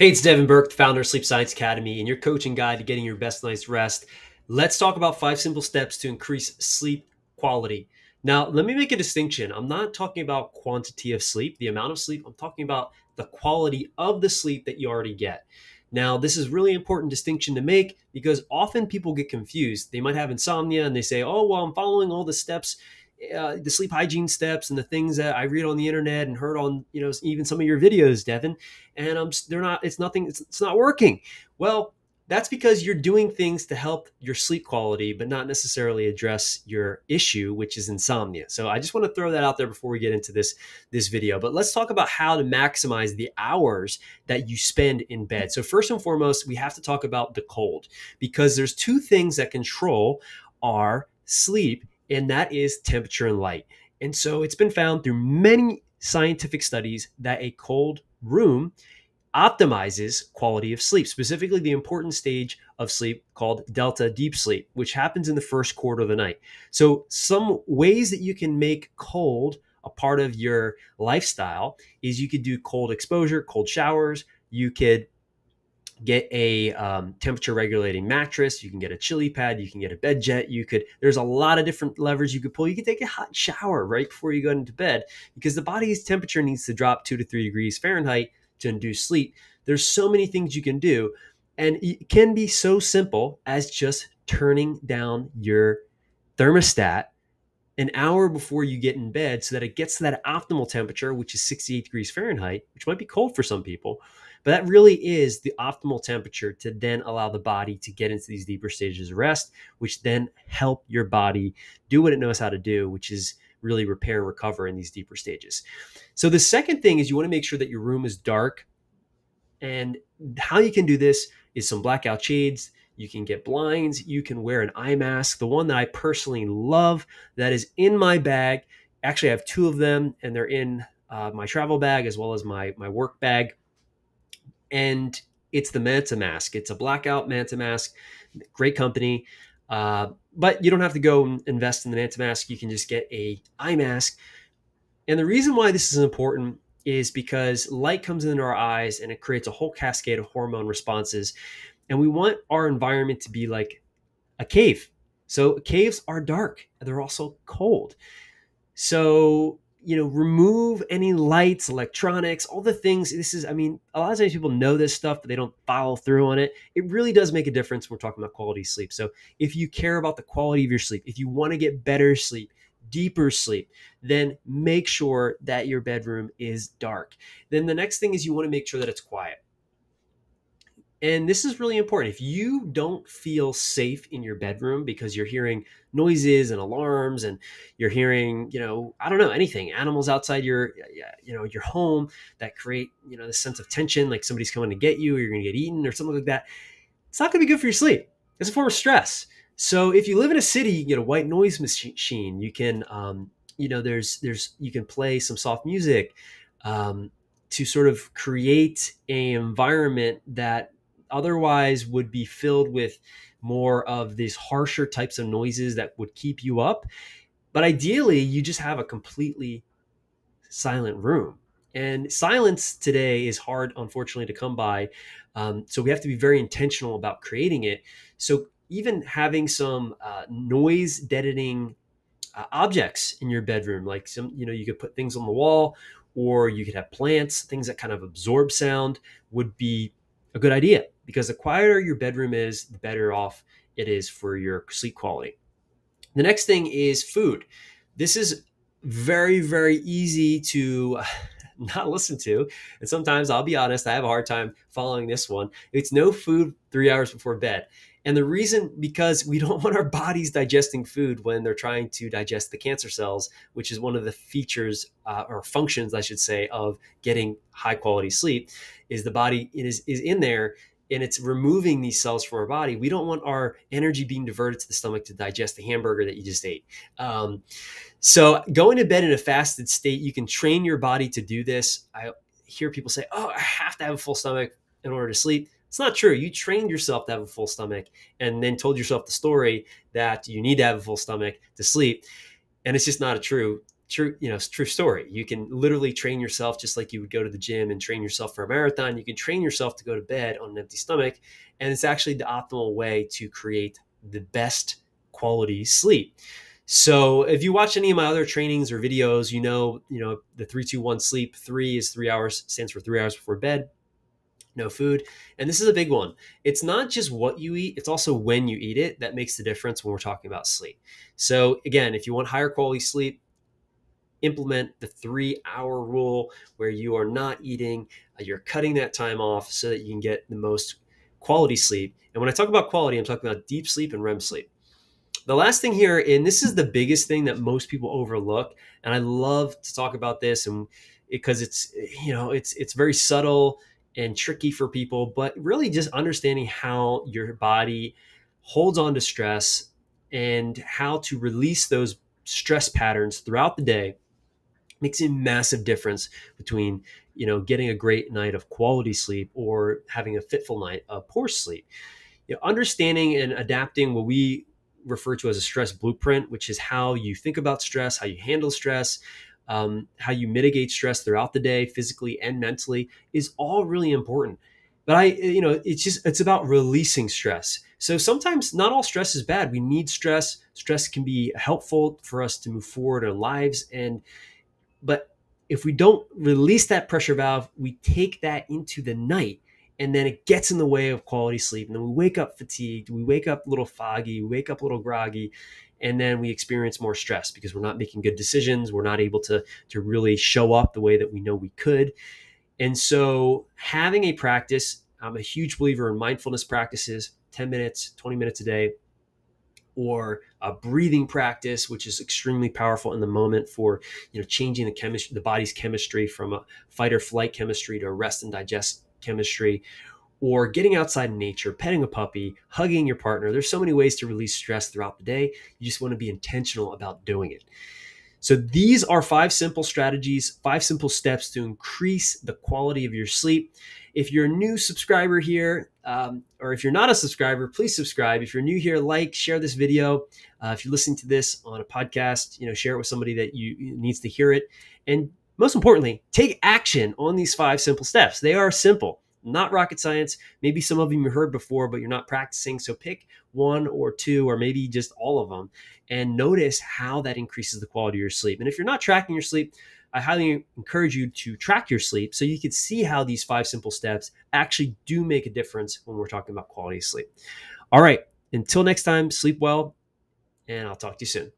Hey, it's Devin Burke, the founder of Sleep Science Academy, and your coaching guide to getting your best night's rest. Let's talk about five simple steps to increase sleep quality. Now, let me make a distinction. I'm not talking about quantity of sleep, the amount of sleep. I'm talking about the quality of the sleep that you already get. Now, this is really important distinction to make because often people get confused. They might have insomnia and they say, "Oh, well, I'm following all the steps uh, the sleep hygiene steps and the things that I read on the internet and heard on, you know, even some of your videos, Devin, and I'm they're not. It's nothing. It's, it's not working. Well, that's because you're doing things to help your sleep quality, but not necessarily address your issue, which is insomnia. So I just want to throw that out there before we get into this this video. But let's talk about how to maximize the hours that you spend in bed. So first and foremost, we have to talk about the cold because there's two things that control our sleep and that is temperature and light. And so it's been found through many scientific studies that a cold room optimizes quality of sleep, specifically the important stage of sleep called delta deep sleep, which happens in the first quarter of the night. So, some ways that you can make cold a part of your lifestyle is you could do cold exposure, cold showers. You could get a um, temperature regulating mattress you can get a ChiliPad you can get a BedJet you could there's a lot of different levers you could pull. You could take a hot shower right before you go into bed because the body's temperature needs to drop two to three degrees fahrenheit to induce sleep. There's so many things you can do and it can be so simple as just turning down your thermostat an hour before you get in bed so that it gets to that optimal temperature which is 68 degrees fahrenheit which might be cold for some people but that really is the optimal temperature to then allow the body to get into these deeper stages of rest, which then help your body do what it knows how to do, which is really repair and recover in these deeper stages. So the second thing is you want to make sure that your room is dark. And how you can do this is some blackout shades. You can get blinds. You can wear an eye mask. The one that I personally love that is in my bag. Actually, I have two of them, and they're in uh, my travel bag as well as my my work bag and it's the Manta mask. It's a blackout Manta mask, great company. Uh, but you don't have to go invest in the Manta mask. You can just get a eye mask. And the reason why this is important is because light comes into our eyes and it creates a whole cascade of hormone responses. And we want our environment to be like a cave. So caves are dark. They're also cold. So you know, remove any lights, electronics, all the things. This is, I mean, a lot of times people know this stuff, but they don't follow through on it. It really does make a difference when we're talking about quality sleep. So if you care about the quality of your sleep, if you want to get better sleep, deeper sleep, then make sure that your bedroom is dark. Then the next thing is you want to make sure that it's quiet. And this is really important. If you don't feel safe in your bedroom because you're hearing noises and alarms and you're hearing, you know, I don't know, anything, animals outside your, you know, your home that create, you know, this sense of tension, like somebody's coming to get you or you're going to get eaten or something like that, it's not going to be good for your sleep. It's a form of stress. So if you live in a city, you can get a white noise machine. You can, um, you know, there's, there's, you can play some soft music um, to sort of create a environment that otherwise would be filled with more of these harsher types of noises that would keep you up. But ideally, you just have a completely silent room. And silence today is hard, unfortunately, to come by. Um, so we have to be very intentional about creating it. So even having some uh, noise deadening uh, objects in your bedroom, like some, you know, you could put things on the wall or you could have plants, things that kind of absorb sound would be a good idea because the quieter your bedroom is, the better off it is for your sleep quality. The next thing is food. This is very, very easy to not listen to. And sometimes I'll be honest, I have a hard time following this one. It's no food three hours before bed. And the reason, because we don't want our bodies digesting food when they're trying to digest the cancer cells, which is one of the features uh, or functions, I should say, of getting high quality sleep, is the body is, is in there and it's removing these cells from our body. We don't want our energy being diverted to the stomach to digest the hamburger that you just ate. Um, so, going to bed in a fasted state, you can train your body to do this. I hear people say, Oh, I have to have a full stomach in order to sleep. It's not true. You trained yourself to have a full stomach and then told yourself the story that you need to have a full stomach to sleep. And it's just not a true true you know true story you can literally train yourself just like you would go to the gym and train yourself for a marathon you can train yourself to go to bed on an empty stomach and it's actually the optimal way to create the best quality sleep so if you watch any of my other trainings or videos you know you know the 321 sleep 3 is 3 hours stands for 3 hours before bed no food. And this is a big one. It's not just what you eat, it's also when you eat it that makes the difference when we're talking about sleep. So, again, if you want higher quality sleep, implement the three hour rule where you are not eating, uh, you're cutting that time off so that you can get the most quality sleep. And when I talk about quality, I'm talking about deep sleep and REM sleep. The last thing here, and this is the biggest thing that most people overlook, and I love to talk about this and because it's you know it's it's very subtle and tricky for people, but really just understanding how your body holds on to stress and how to release those stress patterns throughout the day makes a massive difference between you know getting a great night of quality sleep or having a fitful night of poor sleep. You know, understanding and adapting what we refer to as a stress blueprint which is how you think about stress how you handle stress um, how you mitigate stress throughout the day physically and mentally is all really important. But i you know it's just it's about releasing stress. So sometimes not all stress is bad. We need stress. Stress can be helpful for us to move forward in our lives. And but if we don't release that pressure valve, we take that into the night and then it gets in the way of quality sleep. And then we wake up fatigued, we wake up a little foggy, we wake up a little groggy, and then we experience more stress because we're not making good decisions. We're not able to, to really show up the way that we know we could. And so, having a practice, I'm a huge believer in mindfulness practices 10 minutes, 20 minutes a day, or a breathing practice, which is extremely powerful in the moment for you know changing the chemistry, the body's chemistry from a fight or flight chemistry to a rest and digest chemistry, or getting outside in nature, petting a puppy, hugging your partner. There's so many ways to release stress throughout the day. You just want to be intentional about doing it. So these are five simple strategies, five simple steps to increase the quality of your sleep. If you're a new subscriber here, um, or if you're not a subscriber, please subscribe. If you're new here, like, share this video. Uh, if you're listening to this on a podcast, you know, share it with somebody that you needs to hear it. And most importantly, take action on these five simple steps. They are simple, not rocket science. Maybe some of them you heard before, but you're not practicing. So pick one or two, or maybe just all of them, and notice how that increases the quality of your sleep. And if you're not tracking your sleep, I highly encourage you to track your sleep so you can see how these five simple steps actually do make a difference when we're talking about quality sleep. All right, until next time, sleep well, and I'll talk to you soon.